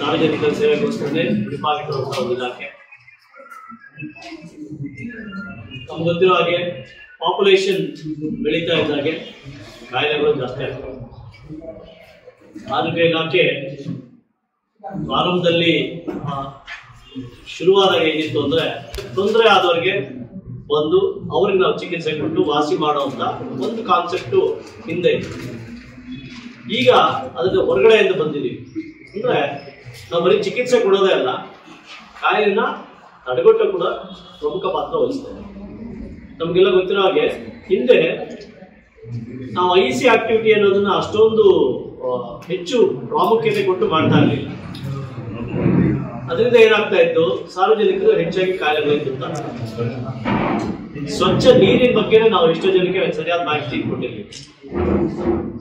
ಸಾರ್ವಜನಿಕರ ಸೇವೆಗೋಸ್ಕರನೇ ಡಿಪಾಸಿಟ್ ಇಲಾಖೆ. ನಮ್ಗೆ ಗೊತ್ತಿರೋ ಹಾಗೆ ಪಾಪ್ಯುಲೇಷನ್ ಬೆಳೀತಾ ಇದ್ದಾಗೆ ಕಾಯಿಲೆಗಳು ಜಾಸ್ತಿ ಆಗ್ತವೆ. ಆರೋಗ್ಯ ಇಲಾಖೆ ಪ್ರಾರಂಭದಲ್ಲಿ ಶುರುವಾದಾಗ ಏನಿತ್ತು ಅಂದ್ರೆ ತೊಂದರೆ ಆದವರಿಗೆ ಬಂದು ಅವ್ರಿಗೆ ನಾವು ಚಿಕಿತ್ಸೆ ಕೊಟ್ಟು ವಾಸಿ ಮಾಡುವಂತ ಒಂದು ಕಾನ್ಸೆಪ್ಟು ಹಿಂದೆ ಇತ್ತು. ಈಗ ಅದಕ್ಕೆ ಹೊರಗಡೆಯಿಂದ ಬಂದಿದ್ದೀವಿ. ಅಂದ್ರೆ ನಾವು ಬರೀ ಚಿಕಿತ್ಸೆ ಕೊಡೋದೇ ಅಲ್ಲ, ಕಾಯಿಲೆನ ತಡೆಗಟ್ಟ ಕೂಡ ಪ್ರಮುಖ ಪಾತ್ರ ವಹಿಸ್ತೇವೆ ನಮಗೆಲ್ಲ ಗೊತ್ತಿರೋ ಹಾಗೆ, ಹಿಂದೆ ನಾವು ಐ ಸಿ ಆಕ್ಟಿವಿಟಿ ಅನ್ನೋದನ್ನ ಅಷ್ಟೊಂದು ಹೆಚ್ಚು ಪ್ರಾಮುಖ್ಯತೆ ಕೊಟ್ಟು ಮಾಡ್ತಾ ಇರಲಿಲ್ಲ. ಅದರಿಂದ ಏನಾಗ್ತಾ ಇತ್ತು, ಸಾರ್ವಜನಿಕರು ಹೆಚ್ಚಾಗಿ ಕಾಯಿಲೆಗಳಿಗೆ ತುತ್ತಾಗ್ತಾರೆ ಸ್ವಚ್ಛ ನೀರಿನ ಬಗ್ಗೆ ನಾವು ಎಷ್ಟೋ ಜನಕ್ಕೆ ಸರಿಯಾದ ಮಾಹಿತಿ ಕೊಟ್ಟಿರ್ಲಿಲ್ಲ.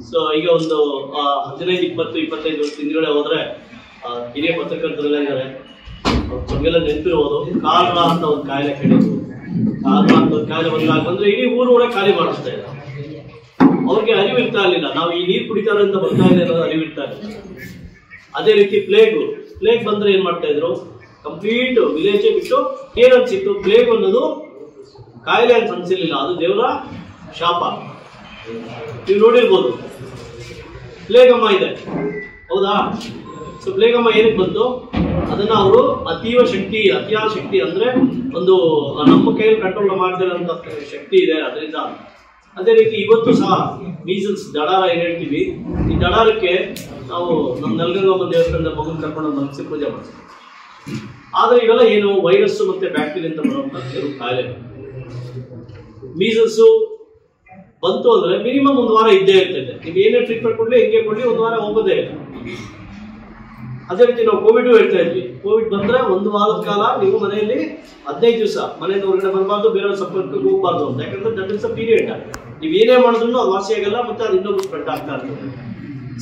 ಸೊ ಈಗ ಒಂದು ಹದಿನೈದು, ಇಪ್ಪತ್ತು, ಇಪ್ಪತ್ತೈದು ಹಿಂದ್ಗಡೆ ಹೋದ್ರೆ ಹಿರಿಯ ಪತ್ರಕರ್ತರೆಲ್ಲ ಇದ್ದಾರೆ. ನಮಗೆಲ್ಲ ನೆನಪಿರ್ಬೋದು. ಕಾರಣ ಅಂತ ಒಂದು ಕಾಯಿಲೆ ಕೇಳಿದ್ರು. ಕಾರಣ ಅಂತ ಒಂದು ಕಾಯಿಲೆ ಬಂದಾಗ ಬಂದ್ರೆ ಇಡೀ ಊರು ಕೂಡ ಖಾಲಿ ಮಾಡಿಸ್ತಾ ಇಲ್ಲ. ಅವ್ರಿಗೆ ಅರಿವು ಇರ್ತಾ ಇರಲಿಲ್ಲ. ನಾವು ಈ ನೀರು ಕುಡಿತಾರೆ ಅಂತ ಬರ್ತಾ ಇದೆ ಅನ್ನೋದು ಅರಿವು ಇರ್ತಾ ಇರಲಿಲ್ಲ. ಅದೇ ರೀತಿ ಪ್ಲೇಗು ಪ್ಲೇಗ್ ಬಂದ್ರೆ ಏನ್ ಮಾಡ್ತಾ ಇದ್ರು? ಕಂಪ್ಲೀಟ್ ವಿಲೇಜ್ ಬಿಟ್ಟು ಏನ್ ಅನ್ಸಿತ್ತು ಪ್ಲೇಗ್ ಅನ್ನೋದು ಕಾಯಿಲೆ ಅಂತ ಅನ್ಸಿರ್ಲಿಲ್ಲ. ಅದು ದೇವರ ಶಾಪ. ನೀವು ನೋಡಿರ್ಬೋದು. ಪ್ಲೇಗಮ್ಮ ಇದೆ. ಹೌದಾ? ಸೊ ಪ್ಲೇಗಮ್ಮ ಏನಕ್ಕೆ ಬಂತು? ಅದನ್ನ ಅವರು ಅತೀವ ಶಕ್ತಿ ಅತಿಯಾದ ಶಕ್ತಿ ಅಂದ್ರೆ ಒಂದು ನಮ್ಮ ಕೈಯಲ್ಲಿ ಕಂಟ್ರೋಲ್ ಮಾಡದಿರೋಂಥ ಶಕ್ತಿ ಇದೆ, ಅದರಿಂದ. ಅದೇ ರೀತಿ ಇವತ್ತು ಸಹ ಮೀಸಲ್ಸ್ ದಡಾರ ಏನ್ ಹೇಳ್ತೀವಿ? ಈ ದಡಾರಕ್ಕೆ ನಾವು ನಮ್ಮ ನಲ್ಗಂಗಮ್ಮ ದೇವಸ್ಥಾನದ ಮಗನ್ ಕರ್ಕೊಂಡು ಮನಸ್ಸಿ ಪೂಜೆ ಮಾಡ್ತೀವಿ. ಆದ್ರೆ ಇವೆಲ್ಲ ಏನು ವೈರಸ್ ಮತ್ತೆ ಬ್ಯಾಕ್ಟೀರಿಯಾ ಅಂತ ಬರುವಂತಹ ಕೆಲವು ಕಾಯಿಲೆ. ಮೀಸಲ್ಸು ಬಂತು ಅಂದ್ರೆ ಮಿನಿಮಮ್ ಒಂದು ವಾರ ಇದ್ದೇ ಇರ್ತದೆ. ನೀವು ಏನೇ ಟ್ರೀಟ್ಮೆಂಟ್ ಕೊಡ್ಲಿ, ಹೆಂಗೆ ಕೊಡ್ಲಿ, ಒಂದು ವಾರ ಹೋಗೋದೇ ಇಲ್ಲ. ಅದೇ ರೀತಿ ನಾವು ಕೋವಿಡ್ ಹೇಳ್ತಾ ಇದ್ವಿ. ಕೋವಿಡ್ ಬಂದ್ರೆ ಒಂದು ವಾರದ ಕಾಲ ನೀವು ಮನೆಯಲ್ಲಿ ಹದಿನೈದು ದಿವಸ ಮನೆಯಿಂದ ಹೊರಗಡೆ ಬರಬಾರ್ದು ಬೇರೆ ಸಂಪರ್ಕಕ್ಕೆ ಹೋಗಬಾರ್ದು ಅಂತ. ಯಾಕಂದ್ರೆ ದಟ್ ಇಸ್ ಅ ಪೀರಿಯಡ್ ನೀವು ಏನೇ ಮಾಡಿದ್ರು ಅದು ವಾಸಿ ಆಗಲ್ಲ ಮತ್ತೆ ಅದು ಇನ್ನೊಬ್ರು ಸ್ಪ್ರೆಡ್ ಆಗ್ತಾ ಇರ್ತದೆ.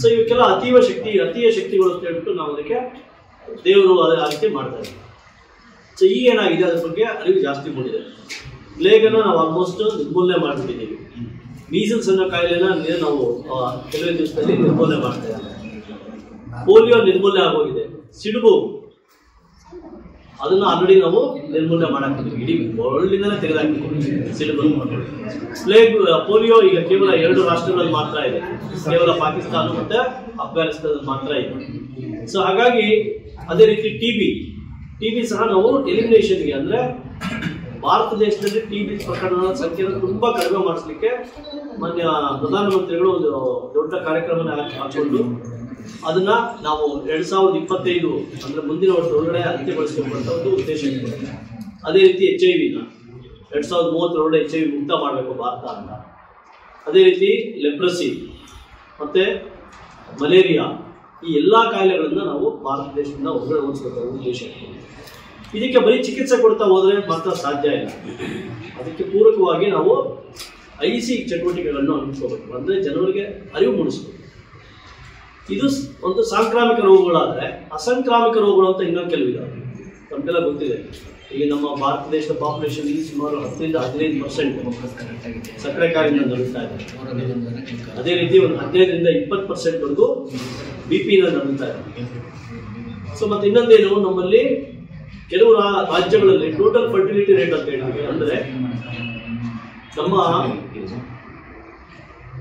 ಸೊ ಇವಕ್ಕೆಲ್ಲ ಅತೀವ ಶಕ್ತಿ, ಅತೀವ ಶಕ್ತಿಗಳು ಅಂತ ಹೇಳ್ಬಿಟ್ಟು ನಾವು ಅದಕ್ಕೆ ದೇವರು ಅದೇ ಆ ರೀತಿ ಮಾಡ್ತಾ ಇದ್ವಿ. ಸೊ ಈಗ ಏನಾಗಿದೆ ಅದ್ರ ಬಗ್ಗೆ ಅರಿವು ಜಾಸ್ತಿ ಮೂಡಿದೆ. ಪ್ಲೇಗನ್ನು ನಾವು ಆಲ್ಮೋಸ್ಟ್ ನಿರ್ಮೂಲನೆ ಮಾಡ್ತಿದ್ದೀವಿ ಮೀಸಲ್ಸ್ ಅನ್ನೋ ಕಾಯಿಲೆನ ನಾವು ಕೆಲವೇ ದಿವಸದಲ್ಲಿ ನಿರ್ಮೂಲನೆ ಮಾಡ್ತಾ ಇದ್ದೀವಿ. ಪೋಲಿಯೋ ನಿರ್ಮೂಲನೆ ಆಗೋಗಿದೆ. ಸಿಡುಬು. ಅದನ್ನ ಆಲ್ರೆಡಿ ನಾವು ನಿರ್ಮೂಲನೆ ಮಾಡಾಕಿದ್ವಿ ಇಡೀ ವರ್ಲ್ಡಿಂದಲೇ ತೆಗೆದಾಕಿದ್ವಿ ಸಿಡುಬು. ಪ್ಲೇಗ್ ಪೋಲಿಯೋ ಈಗ ಕೇವಲ ಎರಡು ರಾಷ್ಟ್ರಗಳಲ್ಲಿ ಮಾತ್ರ ಇದೆ. ಕೇವಲ ಪಾಕಿಸ್ತಾನ ಮತ್ತೆ ಅಫ್ಘಾನಿಸ್ತಾನದಲ್ಲಿ ಮಾತ್ರ ಇದೆ. ಸೊ ಹಾಗಾಗಿ ಅದೇ ರೀತಿ ಟಿಬಿ ಟಿಬಿ ಸಹ ನಾವು ಎಲಿಮಿನೇಷನ್ಗೆ ಅಂದ್ರೆ ಭಾರತ ದೇಶದಲ್ಲಿ ಟಿಬಿ ಪ್ರಕರಣಗಳ ಸಂಖ್ಯೆ ತುಂಬಾ ಕಡಿಮೆ ಮಾಡಿಸ್ಲಿಕ್ಕೆ ಮಾನ್ಯ ಪ್ರಧಾನಮಂತ್ರಿಗಳು ಒಂದು ದೊಡ್ಡ ಕಾರ್ಯಕ್ರಮನ ಹಾಕ್- ಹಾಕೊಂಡು ಅದನ್ನ ನಾವು ಎರಡ್ ಸಾವಿರದ ಇಪ್ಪತ್ತೈದು ಅಂದ್ರೆ ಮುಂದಿನ ವರ್ಷದೊಳಗಡೆ ಒಳಗಡೆ ಅಂತ್ಯಗೊಳಿಸಬೇಕು ಒಂದು ಉದ್ದೇಶ ಅದೇ ರೀತಿ ಎಚ್ ಐ ವಿನ ಎರಡ್ ಸಾವಿರದ ಮೂವತ್ತರೊಳಗಡೆ ಎಚ್ ಐ ವಿ ಮುಕ್ತ ಮಾಡಬೇಕು ಭಾರತ ಅಂತ. ಅದೇ ರೀತಿ ಲೆಪ್ರಸಿ ಮತ್ತೆ ಮಲೇರಿಯಾ ಈ ಎಲ್ಲಾ ಕಾಯಿಲೆಗಳನ್ನ ನಾವು ಭಾರತ ದೇಶದಿಂದ ಹೊರಗಡೆ ಉದ್ದೇಶ ಇದೆ. ಇದಕ್ಕೆ ಬರೀ ಚಿಕಿತ್ಸೆ ಕೊಡ್ತಾ ಹೋದ್ರೆ ಮಾತ್ರ ಸಾಧ್ಯ ಇಲ್ಲ. ಅದಕ್ಕೆ ಪೂರಕವಾಗಿ ನಾವು ಐ ಸಿ ಚಟುವಟಿಕೆಗಳನ್ನು ಅನುಸರಿಸಬೇಕು ಅಂದ್ರೆ ಜನರಿಗೆ ಅರಿವು ಮೂಡಿಸಬೇಕು. ಇದು ಒಂದು ಸಾಂಕ್ರಾಮಿಕ ರೋಗಗಳಾದರೆ ಅಸಂಕ್ರಾಮಿಕ ರೋಗಗಳು ಅಂತ ಇನ್ನೊಂದು ಕೆಲವಿದಾವೆ. ನಮಗೆಲ್ಲ ಗೊತ್ತಿದೆ. ಈಗ ನಮ್ಮ ಭಾರತ ದೇಶದ ಪಾಪ್ಯುಲೇಷನ್ ಸುಮಾರು ಹತ್ತರಿಂದ ಹದಿನೈದು ಪರ್ಸೆಂಟ್ ಸಕ್ಕರೆ ಕಾಯಿಲೆಯಿಂದ ನಡುತ್ತಾ ಇದೆ. ಅದೇ ರೀತಿ ಒಂದು ಹದಿನೈದರಿಂದ ಇಪ್ಪತ್ತು ಪರ್ಸೆಂಟ್ ವರೆಗೂ ಬಿ ಪಿನ ನಡುತ್ತಾ ಇದೆ. ಸೊ ಮತ್ತೆ ಇನ್ನೊಂದೇನು, ನಮ್ಮಲ್ಲಿ ಕೆಲವು ರಾಜ್ಯಗಳಲ್ಲಿ ಟೋಟಲ್ ಫರ್ಟಿಲಿಟಿ ರೇಟ್ ಅಂತ ಹೇಳ್ತೀವಿ ಅಂದ್ರೆ ನಮ್ಮ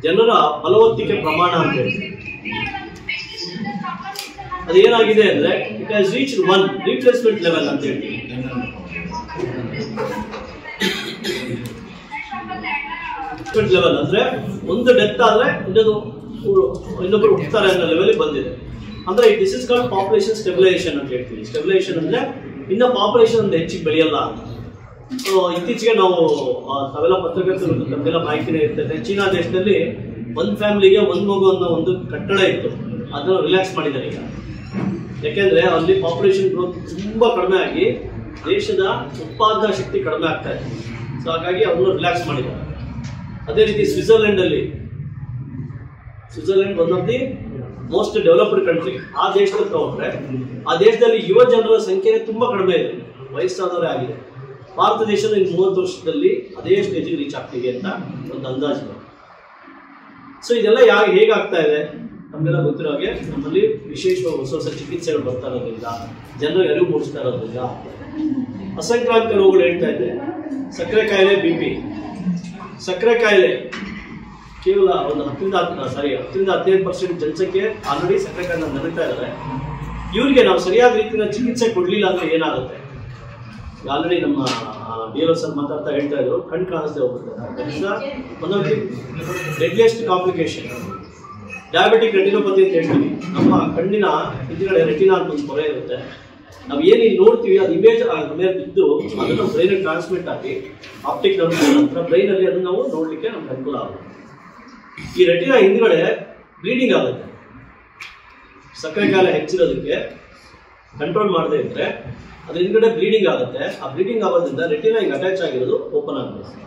ಜನರ ಫಲವತ್ತಿಕೆ ಪ್ರಮಾಣ ಅಂತ ಹೇಳ್ತೀವಿ ಅದೇನಾಗಿದೆ ಅಂದ್ರೆ it has reach one replacement level ಅಂತ ಹೇಳ್ತೀವಿ. ಲೆವೆಲ್ ಅಂದ್ರೆ ಒಂದು ಡೆತ್ ಆದ್ರೆ ಇನ್ನೊಂದು ಇನ್ನೊಬ್ರು ಹುಡ್ತಾರೆ ಅನ್ನೋ ಲೆವೆಲ್ ಬಂದಿದೆ. ಅಂದ್ರೆ ಈ ಇಸ್ ಕಾಲ್ಡ್ ಪಾಪ್ಯುಲೇಷನ್ ಸ್ಟೆಬಿಲೈಸೇಷನ್ ಅಂತ ಹೇಳ್ತೀವಿ. ಸ್ಟೆಬಿಲೈಸೇಷನ್ ಅಂದ್ರೆ ಇನ್ನ ಪಾಪ್ಯುಲೇಷನ್ ಒಂದು ಹೆಚ್ಚಿಗೆ ಬೆಳೆಯಲ್ಲ. ಸೊ ಇತ್ತೀಚೆಗೆ ನಾವು ತಾವೆಲ್ಲ ಪತ್ರಕರ್ತರು ತಮಗೆಲ್ಲ ಮಾಹಿತಿನೇ ಇರ್ತದೆ. ಚೀನಾ ದೇಶದಲ್ಲಿ ಒಂದ್ ಫ್ಯಾಮಿಲಿಗೆ ಒಂದ್ ಮಗು ಅನ್ನೋ ಒಂದು ಕಟ್ಟಡ ಇತ್ತು. ಅದನ್ನ ರಿಲ್ಯಾಕ್ಸ್ ಮಾಡಿದ್ದಾರೆ ಈಗ. ಯಾಕೆಂದ್ರೆ ಅಲ್ಲಿ ಪಾಪ್ಯುಲೇಷನ್ ಗ್ರೋತ್ ತುಂಬಾ ಕಡಿಮೆ ಆಗಿ ದೇಶದ ಉತ್ಪಾದನಾ ಶಕ್ತಿ ಕಡಿಮೆ ಆಗ್ತಾ ಇದೆ. ಸೊ ಹಾಗಾಗಿ ಅವನು ರಿಲ್ಯಾಕ್ಸ್ ಮಾಡಿದ್ದಾರೆ. ಅದೇ ರೀತಿ ಸ್ವಿಟ್ಜರ್ಲೆಂಡ್ ಅಲ್ಲಿ Switzerland one of the most developed country ಆ ದೇಶದಲ್ಲಿ ತಗೊಂಡ್ರೆ, ಆ ದೇಶದಲ್ಲಿ ಯುವ ಜನರ ಸಂಖ್ಯೆ ತುಂಬಾ ಕಡಿಮೆ ಇದೆ. ವಯಸ್ಸಾದವರೇ ಆಗಿದೆ. ಭಾರತ ದೇಶದ ಇನ್ನು ಮೂವತ್ತು ವರ್ಷದಲ್ಲಿ ಅದೇ ಸ್ಟೇಜಿಗೆ ರೀಚ್ ಆಗ್ತೀವಿ ಅಂತ ಒಂದು ಅಂದಾಜು. ಸೊ ಇದೆಲ್ಲ ಯಾ, ಹೇಗಾಗ್ತಾ ಇದೆ? ನಮಗೆಲ್ಲ ಗೊತ್ತಿರೋ ಹಾಗೆ ನಮ್ಮಲ್ಲಿ ವಿಶೇಷವಾಗಿ ಹೊಸ ಹೊಸ ಚಿಕಿತ್ಸೆಗಳು ಬರ್ತಾ ಇರೋದ್ರಿಂದ, ಜನರು ಅರಿವು ಮೂಡಿಸ್ತಾ ಇರೋದ್ರಿಂದ ಅಸಂಕ್ರಾಂತಿಕ ರೋಗಗಳು ಹೇಳ್ತಾ ಇದ್ದೆ ಸಕ್ಕರೆ ಕಾಯಿಲೆ ಬಿ ಪಿ ಸಕ್ಕರೆ ಕಾಯಿಲೆ ಕೇವಲ ಒಂದು ಹತ್ತರಿಂದ ಹತ್ತು ಸಾರಿ ಹತ್ತರಿಂದ ಹದಿನೈದು ಪರ್ಸೆಂಟ್ ಜನಸಂಖ್ಯೆ ಆಲ್ರೆಡಿ ಸಕ್ಕರೆ ಕಾಯಿಲೆ ನಡೀತಾ ಇದ್ದಾರೆ ಇವರಿಗೆ ನಾವು ಸರಿಯಾದ ರೀತಿಯ ಚಿಕಿತ್ಸೆ ಕೊಡಲಿಲ್ಲ ಅಂದರೆ ಏನಾಗುತ್ತೆ? ಆಲ್ರೆಡಿ ನಮ್ಮ ಬಿ ಎಲ್ ಸರ್ ಮಾತಾಡ್ತಾ ಹೇಳ್ತಾ ಇದ್ರು, ಕಣ್ ಕಾಣಿಸ್ತಾ ಹೋಗುತ್ತೆ ಒಂದೊಂದು ಡೆಡ್ಲಿಯೆಸ್ಟ್ ಕಾಂಪ್ಲಿಕೇಶನ್ ಡಯಾಬಿಟಿಕ್ ರೆಟಿನೋಪತಿ ಅಂತ ಹೇಳ್ತೀವಿ ನಮ್ಮ ಕಣ್ಣಿನ ಹಿಂದ್ಗಡೆ ರೆಟಿನಾ ಅಂತ ಒಂದು ಪೊರೆ ಇರುತ್ತೆ. ನಾವು ಏನು ನೋಡ್ತೀವಿ, ಅದು ಇಮೇಜ್ ಮೇಲೆ ಬಿದ್ದು ಅದನ್ನು ಬ್ರೈನ್ ಟ್ರಾನ್ಸ್ಮಿಟ್ ಆಗಿ ಆಪ್ಟಿಕ್ ನರ್ವ್ ನಂತರ ಬ್ರೈನ್ ಅಲ್ಲಿ ಅದನ್ನ ನಾವು ನೋಡ್ಲಿಕ್ಕೆ ನಮ್ಗೆ ಅನುಕೂಲ ಆಗುತ್ತೆ. ಈ ರೆಟಿನಾ ಹಿಂದ್ಗಡೆ ಬ್ಲೀಡಿಂಗ್ ಆಗುತ್ತೆ. ಸಕ್ಕರೆ ಕಾಲ ಹೆಚ್ಚಿರೋದಕ್ಕೆ ಕಂಟ್ರೋಲ್ ಮಾಡದೇ ಇದ್ರೆ, ಅದ್ರ ಹಿಂದ್ಗಡೆ ಬ್ಲೀಡಿಂಗ್ ಆಗುತ್ತೆ. ಆ ಬ್ಲೀಡಿಂಗ್ ಆಗೋದ್ರಿಂದ ರೆಟಿನಾ ಹಿಂಗೆ ಅಟ್ಯಾಚ್ ಆಗಿರೋದು ಓಪನ್ ಆಗುತ್ತೆ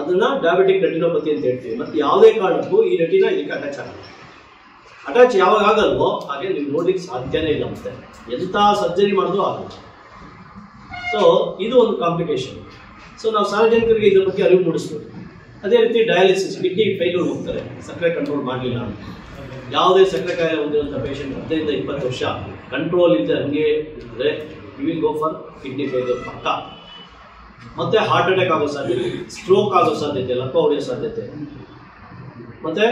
ಅದನ್ನ ಡಯಾಬಿಟಿಕ್ ರೆಟಿನೋಪತಿ ಅಂತ ಹೇಳ್ತೀವಿ. ಮತ್ತೆ ಯಾವುದೇ ಕಾರಣಕ್ಕೂ ಈ ರೆಟಿನ ಇದಕ್ಕೆ ಅಟ್ಯಾಚ್ ಆಗಲ್ಲ. ಅಟ್ಯಾಚ್ ಯಾವಾಗ ಆಗಲ್ವೋ ಹಾಗೆ ನೀವು ನೋಡ್ಲಿಕ್ಕೆ ಸಾಧ್ಯನೇ ಇಲ್ಲ ಮತ್ತೆ. ಎಂಥ ಸರ್ಜರಿ ಮಾಡಿದ್ರು ಆಗಲ್ಲ. ಸೊ ಇದು ಒಂದು ಕಾಂಪ್ಲಿಕೇಶನ್ ಸೊ ನಾವು ಸಾರ್ವಜನಿಕರಿಗೆ ಇದ್ರ ಬಗ್ಗೆ ಅರಿವು ಮೂಡಿಸ್ಬೋದು ಅದೇ ರೀತಿ ಡಯಾಲಿಸಿಸ್ ಕಿಡ್ನಿ ಫೇಲ್ಯೂರ್ ಹೋಗ್ತಾರೆ. ಸಕ್ಕರೆ ಕಂಟ್ರೋಲ್ ಮಾಡಲಿಲ್ಲ ಅಂತ ಯಾವುದೇ ಸಕ್ಕರೆ ಕಾಯಿಲೆ ಹೊಂದಿರುವಂಥ ಪೇಷಂಟ್ ಹದಿನೈದು ಇಪ್ಪತ್ತು ವರ್ಷ. ಕಂಟ್ರೋಲ್ ಇದ್ದರೆ ಹಂಗೆ ಇದ್ದರೆ you will go for kidney failure ಪಕ್ಕ. ಮತ್ತೆ ಹಾರ್ಟ್ ಅಟ್ಯಾಕ್ ಆಗೋ ಸಾಧ್ಯತೆ ಸ್ಟ್ರೋಕ್ ಆಗೋ ಸಾಧ್ಯತೆ ಲಪ್ಪ ಹೊಡೆಯೋ ಸಾಧ್ಯತೆ. ಮತ್ತೆ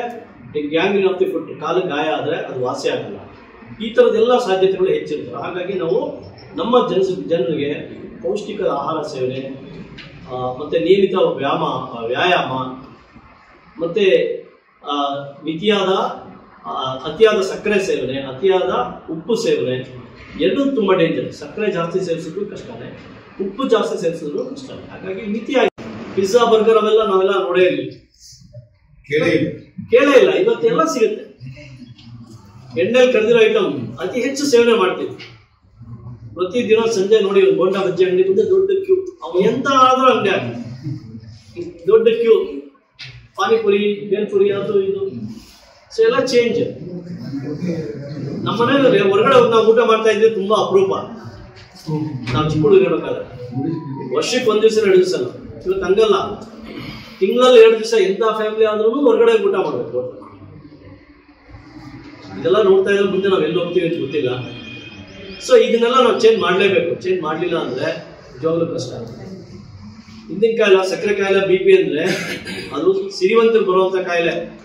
ಗ್ಯಾಂಗ್ರೀನ್ ಆಫ್ ದಿ ಫುಟ್ ಕಾಲು ಗಾಯ ಆದರೆ ಅದು ವಾಸಿ ಆಗಲ್ಲ. ಈ ಥರದ್ದೆಲ್ಲ ಸಾಧ್ಯತೆಗಳು ಹೆಚ್ಚಿರ್ತವೆ ಹಾಗಾಗಿ ನಾವು ನಮ್ಮ ಜನ ಜನರಿಗೆ ಪೌಷ್ಟಿಕ ಆಹಾರ ಸೇವನೆ ಮತ್ತು ನಿಯಮಿತ ವ್ಯಾಯಾಮ ವ್ಯಾಯಾಮ, ಮತ್ತು ಮಿತಿಯಾದ ಅತಿಯಾದ ಸಕ್ಕರೆ ಸೇವನೆ, ಅತಿಯಾದ ಉಪ್ಪು ಸೇವನೆ, ಎರಡೂ ತುಂಬ ಡೇಂಜರ್ ಸಕ್ಕರೆ ಜಾಸ್ತಿ ಸೇವಿಸಿದ್ರು ಕಷ್ಟನೇ. ಉಪ್ಪು ಜಾಸ್ತಿ ಸೇರಿಸಿದ್ರು ಕಷ್ಟ. ಹಾಗಾಗಿ ಮಿತಿಯಾಗಿ ಪಿಜ್ಜಾ ಬರ್ಗರ್ ಅವೆಲ್ಲ ನಾವೆಲ್ಲ ನೋಡೇ ಇರಲಿ ಕೇಳಿ ಕೇಳೇ ಇಲ್ಲ. ಇವತ್ತೆಲ್ಲ ಸಿಗುತ್ತೆ. ಎಣ್ಣೆಲಿ ಕರೆದಿರೋ ಐಟಮ್ ಅತಿ ಹೆಚ್ಚು ಸೇವನೆ ಮಾಡ್ತೀವಿ. ಪ್ರತಿ ದಿನ ಸಂಜೆ ನೋಡಿ ಬೋಂಡ ಬಜ್ಜಿ ಅಂಗಡಿ ಮುಂದೆ ದೊಡ್ಡ ಕ್ಯೂ ಅವ ಎಂತ ಆದ್ರೂ ಅಂಗಡಿ ದೊಡ್ಡ ಕ್ಯೂ ಪಾನಿಪುರಿ ಬೇಲ್ಪುರಿ ಅದು ಇದು. ಸೊ ಎಲ್ಲ ಚೇಂಜ್ ನಮ್ಮನೆ ಹೊರಗಡೆ ಹೋಗಿ ನಾವು ಊಟ ಮಾಡ್ತಾ ಇದ್ರೆ ತುಂಬಾ ಅಪರೂಪ. ನಾವು ಚಿಕ್ಕ ಇರಬೇಕಾದ್ರೆ. ವರ್ಷಕ್ಕೆ ಒಂದ್ ದಿವಸ ಎರಡು ದಿವಸ. ಇವತ್ತು ಹಂಗಲ್ಲ. ತಿಂಗಳಲ್ಲಿ ಎರಡು ದಿವಸ ಎಂತ ಫ್ಯಾಮಿಲಿ ಆದ್ರೂ ಹೊರಗಡೆ ಊಟ ಮಾಡಬೇಕು. ಇದೆಲ್ಲ ನೋಡ್ತಾ ಇದ್ರೆ ಮುಂದೆ ನಾವು ಎಲ್ಲಿ ಹೋಗ್ತೀವಿ ಅಂತ ಗೊತ್ತಿಲ್ಲ. ಸೊ ಇದನ್ನೆಲ್ಲ ನಾವು ಚೇಂಜ್ ಮಾಡಲೇಬೇಕು. ಚೇಂಜ್ ಮಾಡಲಿಲ್ಲ ಅಂದ್ರೆ ನಿಜವಾಗ್ಲೂ ಕಷ್ಟ. ಹಿಂದಿನ ಕಾಯಿಲೆ, ಸಕ್ಕರೆ ಕಾಯಿಲೆ ಬಿ ಪಿ ಅಂದ್ರೆ ಅದು ಸಿರಿವಂತರು ಬರುವಂತ ಕಾಯಿಲೆ.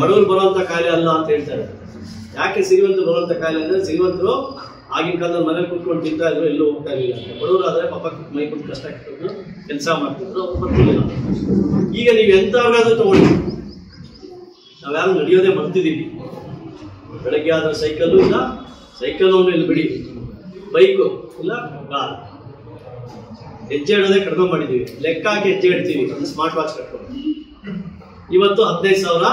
ಬಡವರು ಬರುವಂತ ಕಾಯಿಲೆ ಅಲ್ಲ ಅಂತ ಹೇಳ್ತಾರೆ. ಯಾಕೆ ಸಿರಿವಂತರು ಬರುವಂತ ಕಾಯಿಲೆ ಅಂದ್ರೆ ಸಿರಿವಂತರು ಆಗಿನ ಕಾಲದಲ್ಲಿ ಮನೇಲಿ ಕುತ್ಕೊಂಡು ತಿಂತಾ ಇದ್ರು ಎಲ್ಲೂ ಹೋಗ್ತಾ ಇರಲಿಲ್ಲ. ಬಡವರು ಆದರೆ ಪಾಪ ಮೈ ಕುಂತು ಕಷ್ಟ ಆಗ್ತಿದ್ರು ಕೆಲಸ ಮಾಡ್ತಿದ್ರು ಈಗ ನೀವು ಎಂತವ್ರಿಗಾದ್ರೂ ತಗೊಳ್ಳಿ. ನಾವ್ಯಾರು ನಡೆಯೋದೇ ಬರ್ತಿದ್ದೀವಿ ಬೆಳಗ್ಗೆ ಆದ್ರೆ ಸೈಕಲ್ಲು ಇಲ್ಲ, ಸೈಕಲ್ ಇಲ್ಲಿ ಬಿಡಿ. ಬೈಕು ಇಲ್ಲ, ಕಾರ್. ಹೆಜ್ಜೆ ಇಡೋದೇ ಕಡಿಮೆ ಮಾಡಿದೀವಿ. ಲೆಕ್ಕ ಹಾಕಿ ಹೆಜ್ಜೆ ಇಡ್ತೀವಿ ಒಂದು ಸ್ಮಾರ್ಟ್ ವಾಚ್ ಕಟ್ಕೊಂಡು. ಇವತ್ತು ಹದಿನೈದು ಸಾವಿರ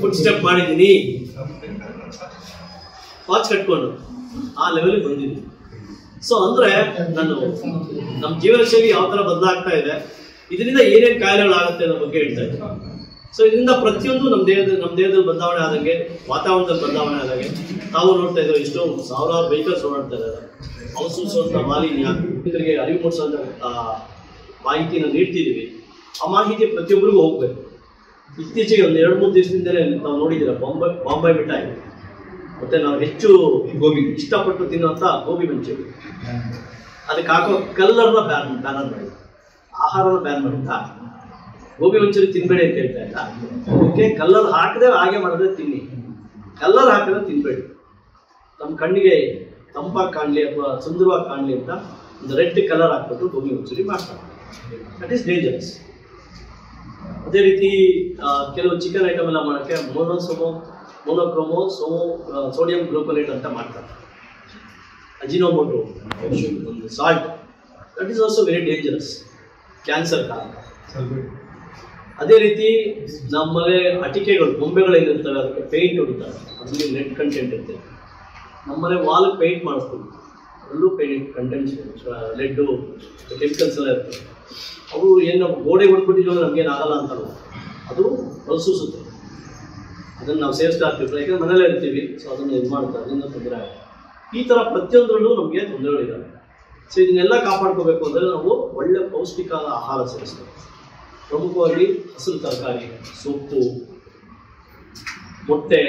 ಫುಡ್ ಸ್ಟೆಪ್ ಮಾಡಿದ್ದೀನಿ. ವಾಚ್ ಕಟ್ಕೊಂಡು. ಆ ಲೆವೆಲ್ಗೆ ಬಂದಿದ್ದೀನಿ. ಸೊ ಅಂದ್ರೆ ನಾನು ನಮ್ಮ ಜೀವನ ಶೈಲಿ ಯಾವ ತರ ಬದಲಾಗ್ತಾ ಇದೆ, ಇದರಿಂದ ಏನೇನು ಕಾಯಿಲೆಗಳಾಗುತ್ತೆ ಅನ್ನೋ ಬಗ್ಗೆ ಹೇಳ್ತಾ ಇದ್ದೀನಿ. ಸೊ ಇದರಿಂದ ಪ್ರತಿಯೊಂದು ನಮ್ಮ ದೇಹದ, ನಮ್ಮ ದೇಹದಲ್ಲಿ ಬದಲಾವಣೆ ಆದಂಗೆ, ವಾತಾವರಣದಲ್ಲಿ ಬದಲಾವಣೆ ಆದಂಗೆ, ತಾವು ನೋಡ್ತಾ ಇದ್ದೀವಿ ಎಷ್ಟೋ ಸಾವಿರಾರು ವೆಹಿಕಲ್ಸ್ ಓಡಾಡ್ತಾ ಇದ್ದಾರೆ. ಅವು ಸೂಸುವಂಥ ಮಾಲಿನ್ಯ ಇದರಿಗೆ ಅರಿವು ಮೂಡಿಸುವಂತ ಮಾಹಿತಿನ ನೀಡ್ತಿದ್ದೀವಿ. ಆ ಮಾಹಿತಿ ಪ್ರತಿಯೊಬ್ಬರಿಗೂ ಹೋಗ್ಬೇಕು. ಇತ್ತೀಚೆಗೆ ಒಂದು ಎರಡು ಮೂರು ದಿವಸದಿಂದಲೇ ನಾವು ನೋಡಿದ್ದೀರ, ಬಾಂಬೆ ಬಾಂಬೆ ಮಿಠಾಯಿ ಮತ್ತೆ ನಾವು ಹೆಚ್ಚು ಗೋಬಿ, ಇಷ್ಟಪಟ್ಟು ತಿನ್ನುವಂಥ ಗೋಬಿ ಮಂಚೂರಿ ಅದಕ್ಕೆ ಹಾಕೋ ಕಲ್ಲರ್ನ ಬ್ಯಾನ್ ಬ್ಯಾನರ್ ಮಾಡಿ. ಆಹಾರನ ಬ್ಯಾನ್ ಮಾಡಿದ್ದ ಗೋಬಿ ಮಂಚೂರಿ ತಿನ್ಬೇಡಿ ಅಂತ ಹೇಳ್ತಾ ಇಲ್ಲ. ಅದಕ್ಕೆ ಕಲ್ಲರ್ ಹಾಕದೆ ಹಾಗೆ ಮಾಡಿದ್ರೆ ತಿನ್ನಿ. ಕಲ್ಲರ್ ಹಾಕಿದ್ರೆ ತಿನ್ಬೇಡಿ. ನಮ್ಮ ಕಣ್ಣಿಗೆ ತಂಪಾಗಿ ಕಾಣಲಿ ಅಥವಾ ಸುಂದರವಾಗಿ ಕಾಣಲಿ ಅಂತ ಒಂದು ರೆಡ್ ಕಲರ್ ಹಾಕ್ಬಿಟ್ಟು ಗೋಬಿ ಮಂಚೂರಿ ಮಾಡ್ತಾರೆ. ದಟ್ ಈಸ್ ಡೇಂಜರಸ್ ಅದೇ ರೀತಿ ಕೆಲವು ಚಿಕನ್ ಐಟಮ್ ಎಲ್ಲ ಮಾಡೋಕ್ಕೆ ಮೋನೋಸೋಮೋ ಮೋನೋಕ್ರೋಮೋ ಸೋ ಸೋಡಿಯಂ ಗ್ಲೂಕೋಲೇಟ್ ಅಂತ ಮಾಡ್ತಾರೆ ಅಜಿನೋಮೋಟೋ ಒಂದು salt that is also very dangerous cancer ಕಾರಣ ಅದೇ ರೀತಿ ನಮ್ಮಲ್ಲಿ ಅಟಿಕೆಗಳು ಬೊಂಬೆಗಳು ಏನಿರ್ತವೆ, ಅದಕ್ಕೆ ಪೇಂಟ್ ಹೊಡಿತಾರೆ ಅದರಲ್ಲಿ ನೆಟ್ ಕಂಟೆಂಟ್ ಇರ್ತದೆ ನಮ್ಮನೆ ವಾಲ್ ಪೇಂಟ್ ಮಾಡಿಸ್ತೀವಿ. ಅಲ್ಲೂ ಪೇಂಟ್ ಕಂಟೆಂಟ್ ಲೆಡ್ಡು ಕೆಮಿಕಲ್ಸ್ ಎಲ್ಲ ಇರ್ತವೆ. ಅವು ಏನು ಗೋಡೆ ಹೊಡ್ಬಿಟ್ಟಿದ್ರು ನಮ್ಗೇನು ಆಗಲ್ಲ ಅಂತಲ್ಲ ಅದು ಹೊರಸೂಸುತ್ತೆ ಅದನ್ನು ನಾವು ಸೇವಿಸ್ತಾ ಇರ್ತೀವಿ ಯಾಕಂದ್ರೆ ಮನೇಲೇ ಇರ್ತೀವಿ ಸೊ ಅದನ್ನು ಇದು ಮಾಡ್ತಾರೆ ಅದರಿಂದ ತೊಂದರೆ ಆಗುತ್ತೆ ಈ ಥರ ಪ್ರತಿಯೊಂದರಲ್ಲೂ ನಮಗೆ ತೊಂದರೆಗಳಿದ್ದಾವೆ ಸೊ ಇದನ್ನೆಲ್ಲ ಕಾಪಾಡ್ಕೋಬೇಕು ಅಂದರೆ ನಾವು ಒಳ್ಳೆ ಪೌಷ್ಟಿಕಾದ ಆಹಾರ ಸೇರಿಸ್ಬೇಕು. ಪ್ರಮುಖವಾಗಿ ಹಸಿರು ತರಕಾರಿ, ಸೊಪ್ಪು, ಮೊಟ್ಟೆ,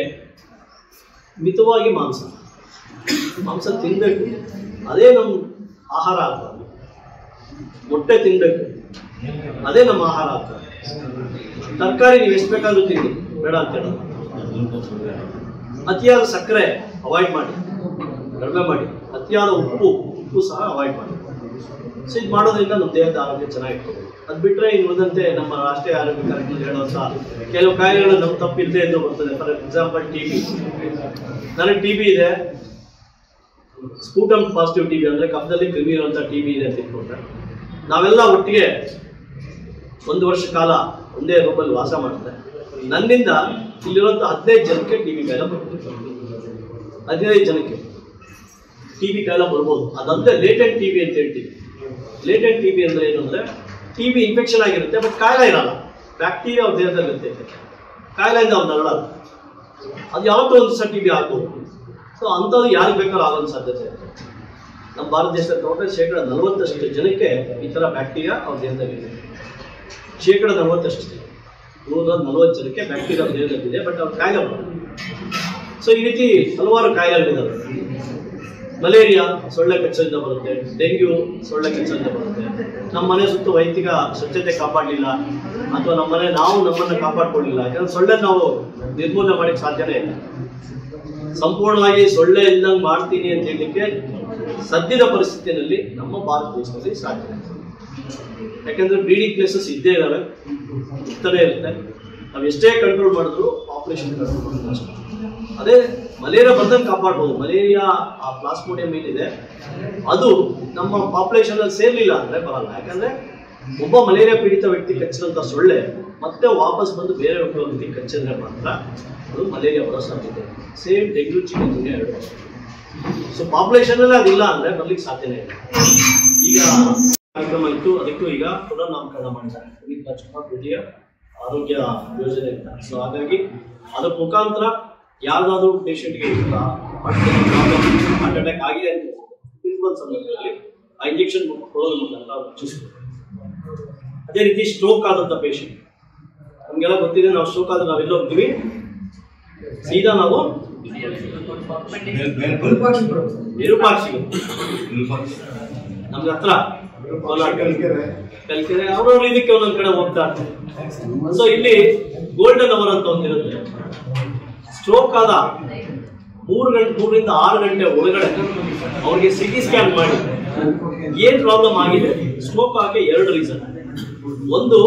ಮಿತವಾಗಿ ಮಾಂಸ. ಮಾಂಸ ತಿನ್ನಬೇಕು ಅದೇ ನಮ್ಮ ಆಹಾರ ಆಗ್ತದೆ ಮೊಟ್ಟೆ ತಿನ್ನಬೇಕು ಅದೇ ನಮ್ಮ ಆಹಾರ ಆಗ್ತದೆ ತರಕಾರಿ ನೀವು ಎಷ್ಟು ಬೇಕಾದರೂ ತಿನ್ನಿ. ಬೇಡ ಅಂತ ಹೇಳೋದು. ಅತಿಯಾದ ಸಕ್ಕರೆ ಅವಾಯ್ಡ್ ಮಾಡಿ ಕಡಿಮೆ ಮಾಡಿ, ಅತಿಯಾದ ಉಪ್ಪು ಉಪ್ಪು ಸಹ ಅವಾಯ್ಡ್ ಮಾಡಿ. ಸೊ ಇದು ಮಾಡೋದ್ರಿಂದ ನಮ್ಮ ದೇಹದ ಆರೋಗ್ಯ ಚೆನ್ನಾಗಿರ್ತದೆ. ಅದು ಬಿಟ್ಟರೆ ಇನ್ನು ಉಳಿದಂತೆ ನಮ್ಮ ರಾಷ್ಟ್ರೀಯ ಆರೋಗ್ಯ ಕಾರ್ಯಕ್ರಮ ಸಹ ಕೆಲವು ಕಾಯಿಲೆಗಳು ನಮ್ಮ ತಪ್ಪಿಲ್ಲದೆ ಎಂದು ಬರ್ತದೆ. ಫಾರ್ ಎಕ್ಸಾಂಪಲ್ ಟಿ ಬಿ ನನಗೆ ಟಿ ಬಿ ಇದೆ. ಸ್ಕೂಟಮ್ ಪಾಸಿಟಿವ್ ಟಿ ಬಿ ಅಂದರೆ ಕಫದಲ್ಲಿ ಕ್ರಿಮಿ ಇರುವಂಥ ಟಿ ಬಿ ಇದೆ ಅಂತ ಇಟ್ಕೊಂಡ್ರೆ ನಾವೆಲ್ಲ ಒಟ್ಟಿಗೆ ಒಂದು ವರ್ಷ ಕಾಲ ಒಂದೇ ರೂಮಲ್ಲಿ ವಾಸ ಮಾಡ್ತಾರೆ ನನ್ನಿಂದ ಇಲ್ಲಿರುವಂಥ ಹದಿನೈದು ಜನಕ್ಕೆ ಟಿ ಬಿ ಕಾಯಿಲೆ ಬರ್ಬೋದು ಹದಿನೈದು ಜನಕ್ಕೆ ಟಿ ವಿ ಕಾಯಿಲೆ ಬರ್ಬೋದು. ಅದಂತೆ ಲೇಟೆಂಟ್ ಟಿ ವಿ ಅಂತ ಹೇಳ್ತೀವಿ. ಲೇಟೆಂಟ್ ಟಿ ವಿ ಅಂದರೆ ಏನು ಅಂದರೆ ಟಿ ವಿ ಇನ್ಫೆಕ್ಷನ್ ಆಗಿರುತ್ತೆ ಬಟ್ ಕಾಯಿಲೆ ಇರಲ್ಲ. ಬ್ಯಾಕ್ಟೀರಿಯಾ ಅವ್ರ ದೇಹದಲ್ಲಿ ಕಾಯಿಲೆ ಕಾಯಿಲೆಯಿಂದ ಅವ್ರು ನರಳಲ್ಲ. ಅದು ಯಾವತ್ತೂ ಒಂದು ದಿವಸ ಟಿ ಬಿ ಆಗ್ಬೋದು ಸೊ ಅಂಥದ್ದು ಯಾರಿಗೆ ಬೇಕಾದ್ರೂ ಆಗೋದು ಸಾಧ್ಯತೆ ಇರುತ್ತೆ ನಮ್ಮ ಭಾರತ ದೇಶದಲ್ಲಿ ತಗೊಂಡ್ರೆ ಶೇಕಡ ನಲವತ್ತಷ್ಟು ಜನಕ್ಕೆ ಈ ಥರ ಬ್ಯಾಕ್ಟೀರಿಯಾ ಅವ್ರ ದೇಹದಲ್ಲಿ ಶೇಕಡ ನಲವತ್ತಷ್ಟು ನೂರ ನಲವತ್ತು ಜನಕ್ಕೆ ಬ್ಯಾಕ್ಟೀರಿಯಾ ದೇಹದಲ್ಲಿದೆ ಬಟ್ ಅವ್ರ ಕಾಯಿಲೆ ಸೊ ಈ ರೀತಿ ಹಲವಾರು ಕಾಯಿಲೆಗಳಿದ್ದಾವೆ ಮಲೇರಿಯಾ, ಸೊಳ್ಳೆ ಕಚ್ಚದಿಂದ ಬರುತ್ತೆ. ಡೆಂಗ್ಯೂ, ಸೊಳ್ಳೆ ಕಚ್ಚದಿಂದ ಬರುತ್ತೆ. ನಮ್ಮ ಮನೆ ಸುತ್ತ ವೈಯಕ್ತಿಕ ಸ್ವಚ್ಛತೆ ಕಾಪಾಡಲಿಲ್ಲ, ಅಥವಾ ನಮ್ಮ ಮನೆ ನಾವು ನಮ್ಮನ್ನು ಕಾಪಾಡ್ಕೊಳ್ಳಿಲ್ಲ ಯಾಕಂದ್ರೆ ಸೊಳ್ಳೆ ನಾವು ನಿರ್ಮೂಲನೆ ಮಾಡಕ್ಕೆ ಸಾಧ್ಯನೇ ಇಲ್ಲ. ಸಂಪೂರ್ಣವಾಗಿ ಸೊಳ್ಳೆ ಇಲ್ದಂಗೆ ಮಾಡ್ತೀನಿ ಅಂತ ಹೇಳಲಿಕ್ಕೆ ಸದ್ಯದ ಪರಿಸ್ಥಿತಿಯಲ್ಲಿ ನಮ್ಮ ಭಾರತ ದೇಶದಲ್ಲಿ ಸಾಧ್ಯ. ಯಾಕಂದ್ರೆ ಬ್ರೀಡಿಂಗ್ ಪ್ಲೇಸಸ್ ಇದ್ದೇ ಇದಾವೆ. ಇರ್ತಲೇ ಇರುತ್ತೆ. ನಾವು ಎಷ್ಟೇ ಕಂಟ್ರೋಲ್ ಮಾಡಿದ್ರು ಪಾಪ್ಯುಲೇಷನ್ ಕಂಟ್ರೋಲ್ ಮಾಡಿದ್ರು ಅಷ್ಟೇ. ಅದೇ ಮಲೇರಿಯಾ ಬರ್ದಂಗೆ ಕಾಪಾಡ್ಬೋದು. ಮಲೇರಿಯಾ ಆ ಪ್ಲಾಸ್ಮೋಡಿಯಂ ಏನಿದೆ ಅದು ನಮ್ಮ ಪಾಪ್ಯುಲೇಷನ್ ಅಲ್ಲಿ ಸೇರ್ಲಿಲ್ಲ ಅಂದ್ರೆ ಬರಲ್ಲ ಯಾಕಂದ್ರೆ ಒಬ್ಬ ಮಲೇರಿಯಾ ಪೀಡಿತ ವ್ಯಕ್ತಿ ಕಚ್ಚಿದಂತ ಸೊಳ್ಳೆ ಮತ್ತೆ ವಾಪಸ್ ಬಂದು ಬೇರೆ ಒಬ್ಬ ವ್ಯಕ್ತಿ ಕಚ್ಚಿದ್ರೆ ಮಾತ್ರ ಅದು ಮಲೇರಿಯಾ ಬರೋ ಸಾಧ್ಯತೆ ಸೇಮ್ ಡೆಂಗ್ಯೂ ಚಿಕನ್ ಎರಡು ಸೊ ಪಾಪ್ಯುಲೇಷನ್ ಅಲ್ಲಿ ಅದಿಲ್ಲ ಅಂದ್ರೆ ಬರ್ಲಿಕ್ಕೆ ಸಾಧ್ಯನೇ ಇಲ್ಲ. ಈಗ ಕಾರ್ಯಕ್ರಮ ಇತ್ತು. ಅದಕ್ಕೂ ಈಗ ಪುನರ್ ನಾಮಕರಣ ಮಾಡಿದ್ದಾರೆ. ಪುನೀತ್ ರಾಜ್ಕುಮಾರ್ ಹೃದಯ ಆರೋಗ್ಯ ಯೋಜನೆ ಅಂತ. ಸೊ ಹಾಗಾಗಿ ಅದರ ಮುಖಾಂತರ ಯಾವ್ದಾದ್ರು ಪೇಷಂಟ್ಗೆ ಹಾರ್ಟ್ ಅಟ್ಯಾಕ್ ಆಗಿದೆ ಅಂತ ಸಂದರ್ಭದಲ್ಲಿ ಆ ಇಂಜೆಕ್ಷನ್ ಕೊಡೋದ್ರ ಮುಖಾಂತರ ಅವ್ರು ರಕ್ಷಿಸ್ಬೋದು ಅದೇ ರೀತಿ ಸ್ಟ್ರೋಕ್ ಆದಂತ ಪೇಷಂಟ್ ನಮಗೆಲ್ಲ ಗೊತ್ತಿದೆ ನಾವು ಸ್ಟ್ರೋಕ್ ಆದ್ರೆ ನಾವೆಲ್ಲ ಹೋಗ್ತೀವಿ. ಸೀದಾ ನಾವು ವಿರೂಪಾಕ್ಷಿಗೆ ನಮ್ಗೆ ಹತ್ರ ಕಲ್ಕೆರೆ. ಅವ್ರವ್ರ ಇದಕ್ಕೆ ಒಂದೊಂದ್ ಕಡೆ ಹೋಗ್ತಾ ಸೊ ಇಲ್ಲಿ ಗೋಲ್ಡನ್ ಅವರ್ ಅಂತ ಒಂದಿರುತ್ತೆ ಸ್ಟ್ರೋಕ್ ಆದ ಮೂರು ಗಂಟೆ, ಮೂರರಿಂದ ಆರು ಗಂಟೆ ಒಳಗಡೆ ಅವ್ರಿಗೆ ಸಿಟಿ ಸ್ಕ್ಯಾನ್ ಮಾಡಿ. ಏನ್ ಪ್ರಾಬ್ಲಮ್ ಆಗಿದೆ? ಸ್ಟ್ರೋಕ್ ಆಗಿ ಎರಡು ರೀಸನ್ ಒಂದು,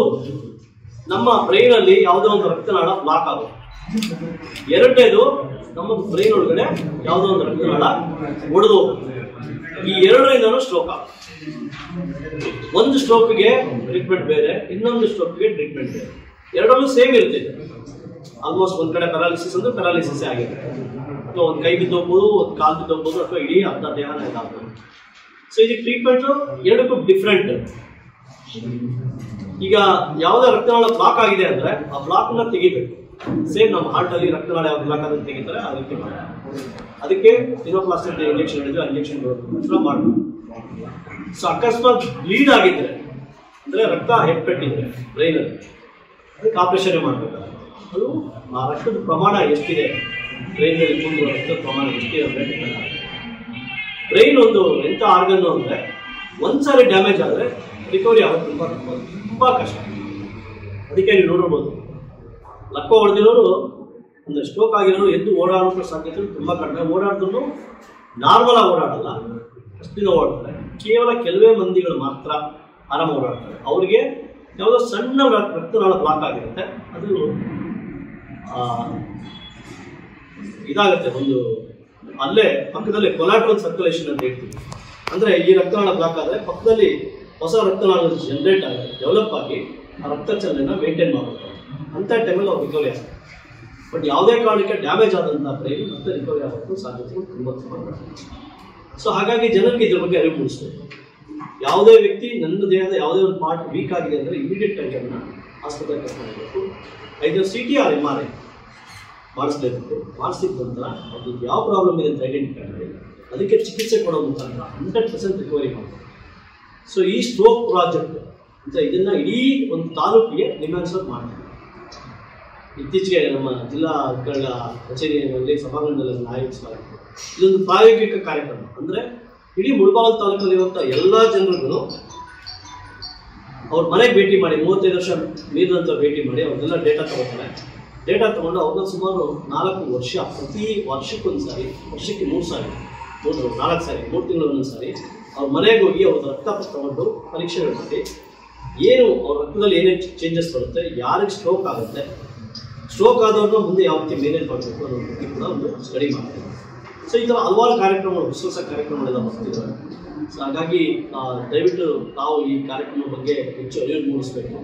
ನಮ್ಮ ಬ್ರೈನ್ ಅಲ್ಲಿ ಯಾವುದೋ ಒಂದು ರಕ್ತನಾಳ ಬ್ಲಾಕ್ ಆಗುತ್ತೆ. ಎರಡನೇದು, ನಮ್ಮ ಬ್ರೈನ್ ಒಳಗಡೆ ಯಾವುದೋ ಒಂದು ರಕ್ತನಾಳ ಒಡೆದು ಈ ಎರಡರಿಂದನೂ ಸ್ಟ್ರೋಕ್ ಆಗುತ್ತೆ. ಒಂದು ಸ್ಟ್ರೋಕ್ಗೆ ಟ್ರೀಟ್ಮೆಂಟ್ ಬೇರೆ, ಇನ್ನೊಂದು ಸ್ಟ್ರೋಕ್ಗೆ ಟ್ರೀಟ್ಮೆಂಟ್ ಬೇರೆ. ಎರಡರಲ್ಲೂ ಸೇಮ್ ಇರುತ್ತೆ. ಆಲ್ಮೋಸ್ಟ್ ಒಂದ್ ಕಡೆ ಪ್ಯಾರಾಲಿಸಿಸ್ ಅಂದ್ರೆ ಪ್ಯಾರಾಲಿಸಿಸ್ ಆಗಿದೆ. ಅಥವಾ ಒಂದು ಕೈ ಬಿದ್ದೋಗ್ಬೋದು ಒಂದು ಕಾಲು ಬಿದ್ದೋಗ್ಬೋದು ಅಥವಾ ಇಡೀ ಅರ್ಧ ದೇಹನ ಇದಾಗ್ಬೋದು. ಸೊ ಇದಕ್ಕೆ ಟ್ರೀಟ್ಮೆಂಟ್ ಎರಡಕ್ಕೂ ಡಿಫ್ರೆಂಟ್ ಈಗ ಯಾವುದೇ ರಕ್ತನಾಳ ಬ್ಲಾಕ್ ಆಗಿದೆ ಅಂದ್ರೆ ಆ ಬ್ಲಾಕ್ನ ತೆಗಿಬೇಕು. ಸೇಮ್ ನಮ್ಮ ಹಾರ್ಟ್ ಅಲ್ಲಿ ರಕ್ತನಾಳ ಯಾವ ಬ್ಲಾಕ್ ಅದನ್ನು ತೆಗಿತಾರೆ ಅದಕ್ಕೆ ಅದಕ್ಕೆ ಇನೋಪ್ಲಾಸ್ಟಿಕ್ ಇಂಜೆಕ್ಷನ್ ಹಿಡಿದು ಇಂಜೆಕ್ಷನ್ ಮಾಡಬೇಕು. ಸೊ ಅಕಸ್ಮಾತ್ ಬ್ಲೀಡ್ ಆಗಿದ್ರೆ, ಅಂದ್ರೆ ರಕ್ತ ಹೆಪ್ಪೆಟ್ಟಿದ್ರೆ ಬ್ರೈನ್ ಅಲ್ಲಿ, ಅದಕ್ಕೆ ಆಪರೇಷನ್ ಮಾಡಬೇಕಾದ್ರೆ ಅದು ಆ ರಕ್ತದ ಪ್ರಮಾಣ ಎಷ್ಟಿದೆ? ಬ್ರೈನಲ್ಲಿ ತುಂಬುವ ರಕ್ತದ ಪ್ರಮಾಣ ಎಷ್ಟಿದೆ ಅಂದ್ರೆ ಬ್ರೈನ್ ಒಂದು ಎಂಥ ಆರ್ಗನ್ ಅಂದ್ರೆ ಒಂದ್ಸಾರಿ ಡ್ಯಾಮೇಜ್ ಆದರೆ ರಿಕವರಿ ಆಗೋದು ತುಂಬ ತುಂಬ ತುಂಬ ಕಷ್ಟ. ಅದಕ್ಕೆ ನೀವು ನೋಡಿರ್ಬೋದು ಲಕ್ಕ ಹೊಡೆದಿರೋರು, ಒಂದು ಸ್ಟ್ರೋಕ್ ಆಗಿರೋರು ಎದ್ದು ಓಡಾಡೋ ಸಾಧ್ಯತೆ ತುಂಬ ಕಡಿಮೆ. ಓಡಾಡಿದ್ರು ನಾರ್ಮಲ್ ಆಗಿ ಓಡಾಡಲ್ಲ. ಓಡ್ತಾರೆ ಕೇವಲ ಕೆಲವೇ ಮಂದಿಗಳು ಮಾತ್ರ ಆರಾಮ ಓಡಾಡ್ತಾರೆ. ಅವರಿಗೆ ಯಾವುದೋ ಸಣ್ಣ ರಕ್ತನಾಳ ಬ್ಲಾಕ್ ಆಗಿರುತ್ತೆ. ಅದು ಇದಾಗುತ್ತೆ ಒಂದು, ಅಲ್ಲೇ ಪಕ್ಕದಲ್ಲಿ ಕೊಲಾಟ್ರಲ್ ಸರ್ಕ್ಯುಲೇಷನ್ ಅಂತ ಹೇಳ್ತೀವಿ. ಅಂದರೆ ಈ ರಕ್ತನಾಳ ಬ್ಲಾಕ್ ಆದರೆ ಪಕ್ಕದಲ್ಲಿ ಹೊಸ ರಕ್ತನಾಳ ಜನರೇಟ್ ಆಗಿ ಡೆವಲಪ್ ಆಗಿ ಆ ರಕ್ತ ಚಲನೆನ ಮೇಂಟೈನ್ ಮಾಡುತ್ತೆ. ಅಂಥ ಟೈಮಲ್ಲಿ ಅವ್ರು ರಿಕವರಿ ಆಗ್ತಾರೆ. ಬಟ್ ಯಾವುದೇ ಕಾರಣಕ್ಕೆ ಡ್ಯಾಮೇಜ್ ಆದಂಥ ಬ್ರೈನ್ ಮತ್ತೆ ರಿಕವರಿ ಆಗೋದು ಸಾಧ್ಯತೆಗಳು ತುಂಬ ತುಂಬ. ಸೊ ಹಾಗಾಗಿ ಜನರಿಗೆ ಇದ್ರ ಬಗ್ಗೆ ಅರಿವು ಮೂಡಿಸ್ಬೇಕು. ಯಾವುದೇ ವ್ಯಕ್ತಿ ನನ್ನ ದೇಹದ ಯಾವುದೇ ಒಂದು ಪಾರ್ಟ್ ವೀಕ್ ಆಗಿದೆ ಅಂದರೆ ಇಮಿಡಿಯೇಟ್ ಆಗಿ ಅದನ್ನು ಆಸ್ಪತ್ರೆಗೆ ಕರ್ಕೊಂಡು ಹೋಗಬೇಕು ಐದು C T or M R I ಮಾಡಿಸ್ಲೇಬೇಕು. ಮಾಡಿಸಿದ ನಂತರ ಅದು ಯಾವ ಪ್ರಾಬ್ಲಮ್ ಇದೆ ಅಂತ ಐಡೆಂಟಿಫೈ ಮಾಡಿ. ಅದಕ್ಕೆ ಚಿಕಿತ್ಸೆ ಕೊಡೋ ಮುಖಾಂತರ ಹಂಡ್ರೆಡ್ ಪರ್ಸೆಂಟ್ ರಿಕವರಿ ಮಾಡಬೇಕು. ಸೊ ಈ ಸ್ಟ್ರೋಕ್ ಪ್ರಾಜೆಕ್ಟ್ ಅಂತ ಇದನ್ನು ಇಡೀ ಒಂದು ತಾಲೂಕಿಗೆ ನಿಮ್ಯಾನ್ಸರ್ ಮಾಡ್ತೀವಿ. ಇತ್ತೀಚೆಗೆ ನಮ್ಮ ಜಿಲ್ಲಾಗಳ ಕಚೇರಿಯಲ್ಲಿ ಸಭಾಂಗಣದಲ್ಲಿ ಆಯೋಜಿಸಲಾಗಿದೆ ಇದೊಂದು ಪ್ರಾಯೋಗಿಕ ಕಾರ್ಯಕ್ರಮ. ಅಂದ್ರೆ ಇಡೀ ಮುಳಬಾಗಿಲು ತಾಲೂಕಲ್ಲಿರುವಂಥ ಎಲ್ಲ ಜನರುಗಳು ಅವ್ರ ಮನೆಗೆ ಭೇಟಿ ಮಾಡಿ, ಮೂವತ್ತೈದು ವರ್ಷ ಮೀರಿದಂತ ಭೇಟಿ ಮಾಡಿ ಅವ್ರನ್ನೆಲ್ಲ ಡೇಟಾ ತಗೋತಾರೆ. ಡೇಟಾ ತಗೊಂಡು ಅವ್ರನ್ನ ಸುಮಾರು ನಾಲ್ಕು ವರ್ಷ, ಪ್ರತಿ ವರ್ಷಕ್ಕೊಂದು ಸಾರಿ, ವರ್ಷಕ್ಕೆ ಮೂರು ಸಾರಿ, ಮೂರು ನಾಲ್ಕು ಸಾರಿ, ಮೂರು ತಿಂಗಳು ಒಂದೊಂದು ಸಾರಿ ಅವ್ರ ಮನೆಗೆ ಹೋಗಿ ಅವ್ರದ್ದು ರಕ್ತ ತಗೊಂಡು ಪರೀಕ್ಷೆಗಳು ಮಾಡಿ ಏನು ಅವ್ರ ರಕ್ತದಲ್ಲಿ ಏನೇನು ಚೇಂಜಸ್ ಬರುತ್ತೆ, ಯಾರಿಗೆ ಸ್ಟ್ರೋಕ್ ಆಗುತ್ತೆ ಸ್ಟ್ರೋಕ್ ಆದವ್ರನ್ನ ಮುಂದೆ ಯಾವ ರೀತಿ ಮೇನೇಜ್ ಮಾಡಬೇಕು ಅನ್ನೋ ಬಗ್ಗೆ ಕೂಡ ಒಂದು ಸ್ಟಡಿ ಮಾಡ್ತಾರೆ ಸೊ ಈ ಥರ ಹಲವಾರು ಕಾರ್ಯಕ್ರಮಗಳು ಹೊಸ ಕಾರ್ಯಕ್ರಮಗಳೆಲ್ಲ ಬರ್ತಿದ್ದಾವೆ. ಸೊ ಹಾಗಾಗಿ ದಯವಿಟ್ಟು ತಾವು ಈ ಕಾರ್ಯಕ್ರಮದ ಬಗ್ಗೆ ಹೆಚ್ಚು ಅರಿವು ಮೂಡಿಸಬೇಕು.